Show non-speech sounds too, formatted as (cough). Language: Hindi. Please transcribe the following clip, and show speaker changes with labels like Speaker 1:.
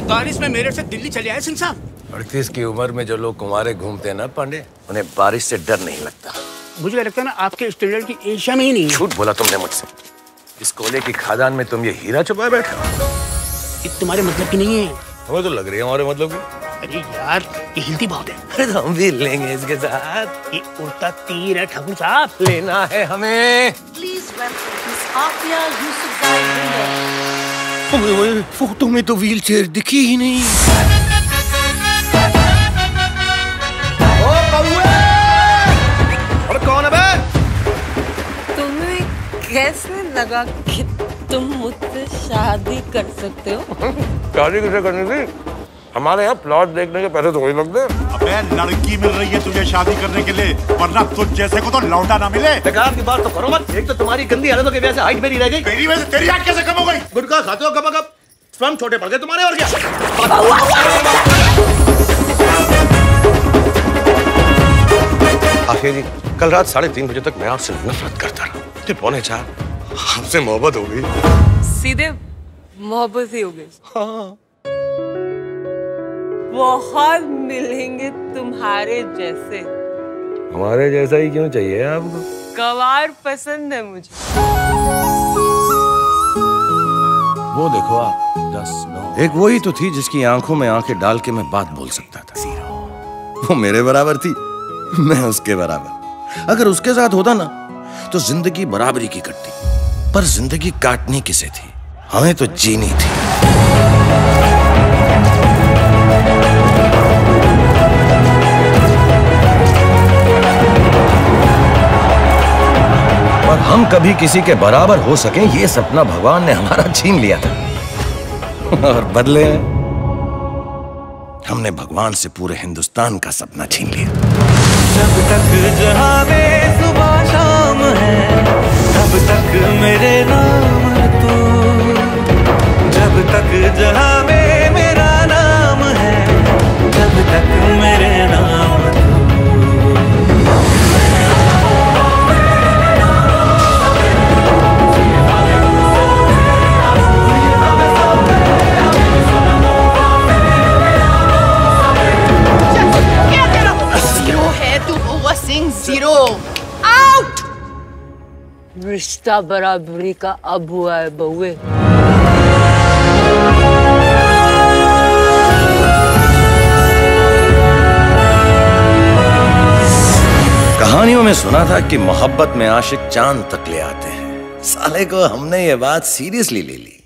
Speaker 1: इतनी बारिश में मेरे से दिल्ली चले आए सिंह साहब।
Speaker 2: अड़तीस की उम्र में जो लोग कुमारे घूमते हैं ना पांडे उन्हें बारिश से डर नहीं लगता।
Speaker 1: मुझे लगता है ना आपके स्टैंडर्ड की एशिया में ही नहीं
Speaker 2: झूठ बोला तुमने मुझसे। इस कोले की खादान में तुम ये हीरा छुपाए बैठे हो।
Speaker 1: तुम्हारे मतलब की नहीं है।
Speaker 2: हमें तो लग रही है हमारे मतलब की।
Speaker 1: अरे यार ये हिलती बहुत है।
Speaker 2: अरे तो हम भी लेंगे इसके साथ।
Speaker 1: ये उड़ता तीर है ठाकुर साहब।
Speaker 2: लेना है हमें।
Speaker 3: Afia Yusufzai Winner.
Speaker 2: ओए ओए फ़ोटो में तो व्हील चेयर दिखी ही नहीं। और कौन है
Speaker 4: तुम्हें कैसे लगा कि तुम मुझसे शादी कर सकते हो? (laughs)
Speaker 2: शादी कैसे करनी थी? हमारे यहाँ प्लॉट देखने के पैसे तो वही लगते हैं
Speaker 5: अबे लड़की मिल रही है तुझे शादी करने के लिए वरना तुझ जैसे को तो लौटा ना मिले।
Speaker 6: बेकार की बात तो करो मत। एक तो तुम्हारी गंदी हालतों की वजह से हाइट मेरी रह गई।
Speaker 5: तेरी वजह से तेरी हाइट कैसे कम हो गई।
Speaker 6: गुटखा खाते हो कब कब स्वयं छोटे पड़ गए तुम्हारे और क्या?
Speaker 2: आखिर जी कल रात साढ़े तीन बजे तक मैं आपसे नफरत करता रहा। फिर पौने चार आपसे मोहब्बत हो गई।
Speaker 4: सीधे मोहब्बत ही हो गई। बहुत मिलेंगे तुम्हारे जैसे।
Speaker 2: हमारे जैसा ही क्यों चाहिए आपको?
Speaker 4: गवार पसंद है मुझे।
Speaker 2: वो देखो आप दस नौ। एक वही तो थी जिसकी आँखों में आँखें डाल के मैं बात बोल सकता था। वो मेरे बराबर थी मैं उसके बराबर। अगर उसके साथ होता ना तो ज़िंदगी बराबरी की कटती पर ज़िंदगी काटनी किसे थी? हमें तो जीनी थी। और हम कभी किसी के बराबर हो सके, ये सपना भगवान ने हमारा छीन लिया था। और बदले हमने भगवान से पूरे हिंदुस्तान का सपना छीन लिया।
Speaker 7: जब तक जहाँ सुबह शाम है, तब तक मेरे नाम तू। जब तक जहाँ
Speaker 3: ज़ीरो। आउट
Speaker 4: रिश्ता बराबरी का अब हुआ है बहुए।
Speaker 2: कहानियों में सुना था कि मोहब्बत में आशिक चाँद तक ले आते हैं। साले को हमने ये बात सीरियसली ले ली।